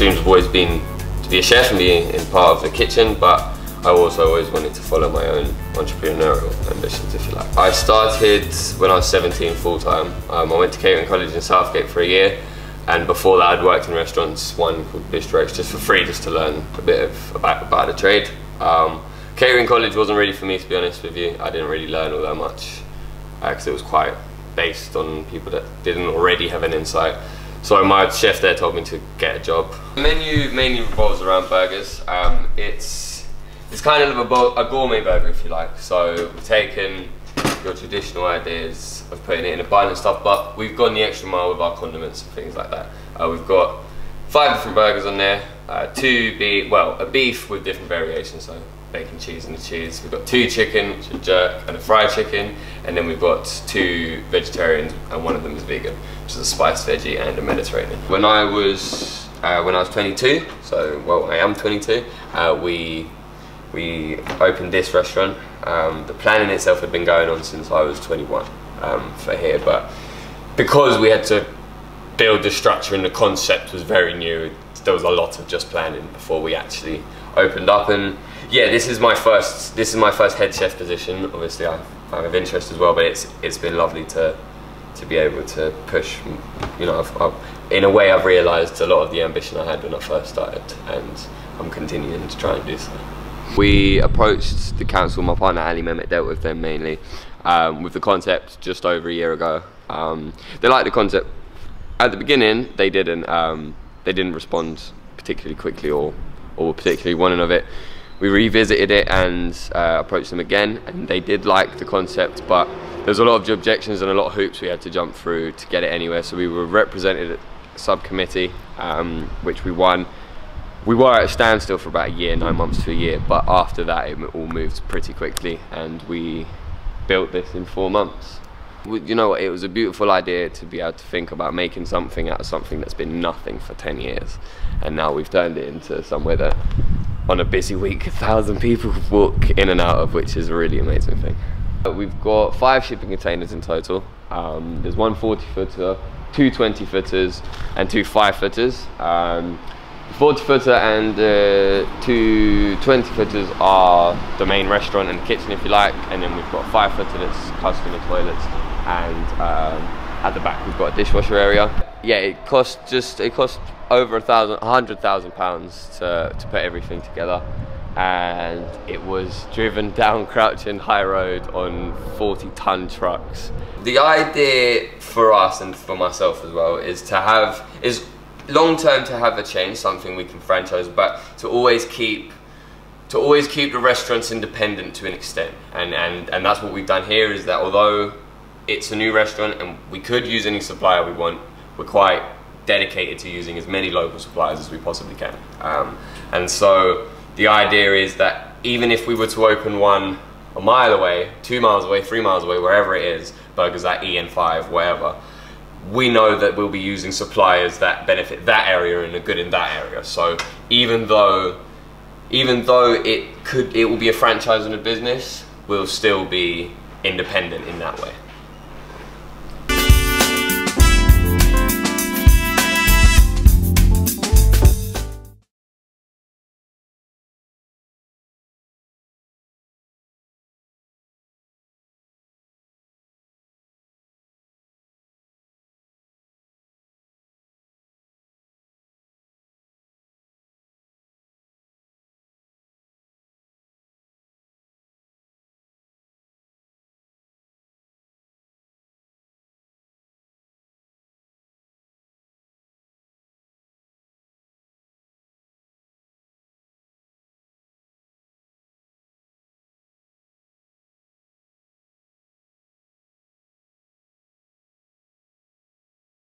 always been to be a chef and be in part of the kitchen, but I also always wanted to follow my own entrepreneurial ambitions, if you like. I started when I was 17 full time. Um, I went to catering college in Southgate for a year, and before that, I'd worked in restaurants, one called Bistro just for free, just to learn a bit of about, about the trade. Um, catering college wasn't really for me, to be honest with you. I didn't really learn all that much because uh, it was quite based on people that didn't already have an insight. So my chef there told me to get a job. The menu mainly revolves around burgers. Um, it's it's kind of a, a, gourmet burger, if you like. So we've taken your traditional ideas of putting it in a bun and stuff, but we've gone the extra mile with our condiments and things like that. Uh, we've got five different burgers on there, uh, two beef, well, a beef with different variations, so bacon, cheese, and the cheese. We've got two chicken, is jerk, and a fried chicken, and then we've got two vegetarians, and one of them is vegan, which is a spiced veggie and a Mediterranean. When I was uh, when I was 22, so well, I am 22. Uh, we we opened this restaurant. Um, the planning itself had been going on since I was 21 um, for here, but because we had to build the structure and the concept was very new, there was a lot of just planning before we actually opened up. And yeah, this is my first this is my first head chef position. Obviously, I, I have interest as well, but it's it's been lovely to to be able to push. You know, I've, I've, in a way, I've realised a lot of the ambition I had when I first started, and I'm continuing to try and do so. We approached the council, my partner Ali Mehmet dealt with them mainly, um, with the concept just over a year ago. Um, they liked the concept. At the beginning, they didn't, um, they didn't respond particularly quickly or, or particularly wanting of it. We revisited it and uh, approached them again, and they did like the concept, but there's a lot of objections and a lot of hoops we had to jump through to get it anywhere. So we were represented at subcommittee, um, which we won we were at a standstill for about a year, nine months to a year, but after that it all moved pretty quickly and we built this in four months. You know, it was a beautiful idea to be able to think about making something out of something that's been nothing for 10 years. And now we've turned it into somewhere that on a busy week, a thousand people walk in and out of, which is a really amazing thing. We've got five shipping containers in total. Um, there's one 40 footer, two 20 footers, and two 5 footers. Um, 40 footer and uh, two 20 footers are the main restaurant and kitchen if you like and then we've got a 5 footer that's customer toilets and um, at the back we've got a dishwasher area yeah it cost just it cost over a thousand a hundred thousand pounds to, to put everything together and it was driven down Crouch End High Road on 40 ton trucks. The idea for us and for myself as well is to have is long term to have a change, something we can franchise, but to always keep to always keep the restaurants independent to an extent. And and and that's what we've done here is that although it's a new restaurant and we could use any supplier we want, we're quite dedicated to using as many local suppliers as we possibly can. Um, and so the idea is that even if we were to open one a mile away, two miles away, three miles away, wherever it is, burgers at EN5, wherever, we know that we'll be using suppliers that benefit that area and are good in that area. So even though even though it could it will be a franchise and a business, we'll still be independent in that way.